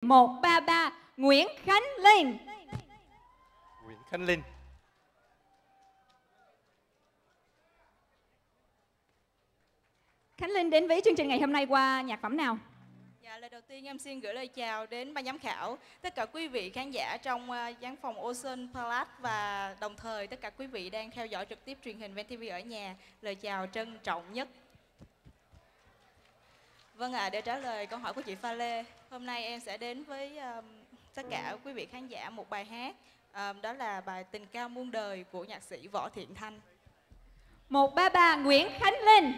133 Nguyễn Khánh Linh Nguyễn Khánh Linh Khánh Linh đến với chương trình ngày hôm nay qua nhạc phẩm nào? Dạ, lời đầu tiên em xin gửi lời chào đến ban giám khảo, tất cả quý vị khán giả trong uh, gián phòng Ocean Palace và đồng thời tất cả quý vị đang theo dõi trực tiếp truyền hình VTV ở nhà. Lời chào trân trọng nhất. Vâng ạ, à, để trả lời câu hỏi của chị Pha Lê, hôm nay em sẽ đến với um, tất cả quý vị khán giả một bài hát, um, đó là bài Tình cao muôn đời của nhạc sĩ Võ Thiện Thanh. 133 Nguyễn Khánh Linh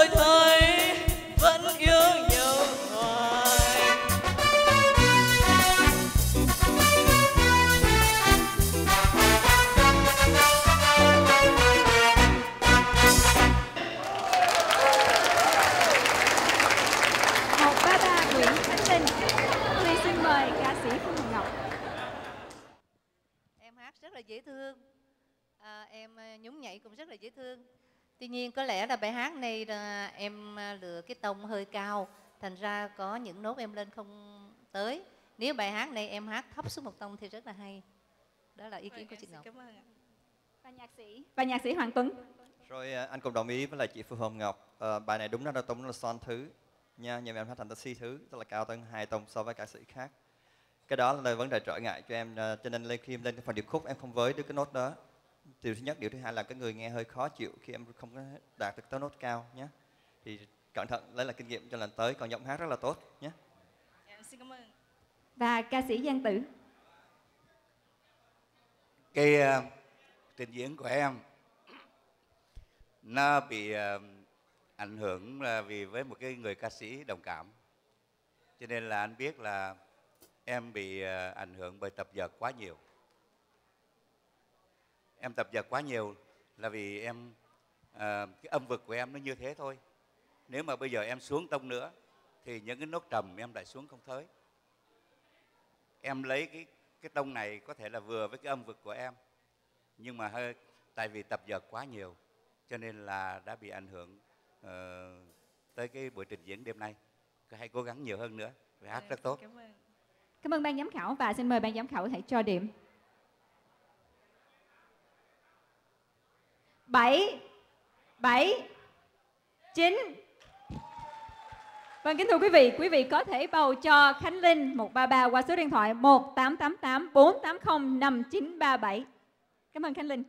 tôi thấy vẫn yêu nhau hoài một ba ba nguyễn khánh linh. Huy xin mời ca sĩ phương hồng ngọc. Em hát rất là dễ thương. À, em à, nhún nhảy cũng rất là dễ thương. Tuy nhiên có lẽ là bài hát này là em à, lựa cái tông hơi cao, thành ra có những nốt em lên không tới. Nếu bài hát này em hát thấp xuống một tông thì rất là hay. Đó là ý kiến của chị Ngọc. cảm ơn ạ. Và nhạc sĩ và nhạc sĩ Hoàng Tuấn. Rồi à, anh cũng đồng ý với lại chị Phương Hồng Ngọc. Ờ, bài này đúng ra là tông nó là son thứ nha, nhưng mà em hát thành si thứ, tức là cao hơn hai tông so với ca sĩ khác. Cái đó là vấn đề trở ngại cho em, ờ, cho nên lên khi em lên phần điệp khúc em không với được cái nốt đó. Điều thứ nhất, điều thứ hai là cái người nghe hơi khó chịu khi em không có đạt được tới nốt cao nhé. Thì cẩn thận lấy là kinh nghiệm cho lần tới, còn giọng hát rất là tốt nhé. Em xin cảm ơn. Và ca sĩ Giang Tử. cái ờ, trình diễn của em nó bị ờ, ảnh hưởng là vì với một cái người ca sĩ đồng cảm cho nên là anh biết là em bị ờ, ảnh hưởng bởi tập dượt quá nhiều em tập dượt quá nhiều là vì em ờ, cái âm vực của em nó như thế thôi nếu mà bây giờ em xuống tông nữa thì những cái nốt trầm em lại xuống không thới em lấy cái cái tông này có thể là vừa với cái âm vực của em nhưng mà hơi tại vì tập dượt quá nhiều cho nên là đã bị ảnh hưởng ờ, tới cái buổi trình diễn đêm nay hãy cố gắng nhiều hơn nữa vì hát Em rất tốt Cảm ơn. Cảm ơn ban giám khảo và xin mời ban giám khảo hãy cho điểm. 7 7 9 Vâng kính thưa quý vị, quý vị có thể bầu cho Khánh Linh 133 qua số điện thoại 1888 480 5937. Cảm ơn Khánh Linh.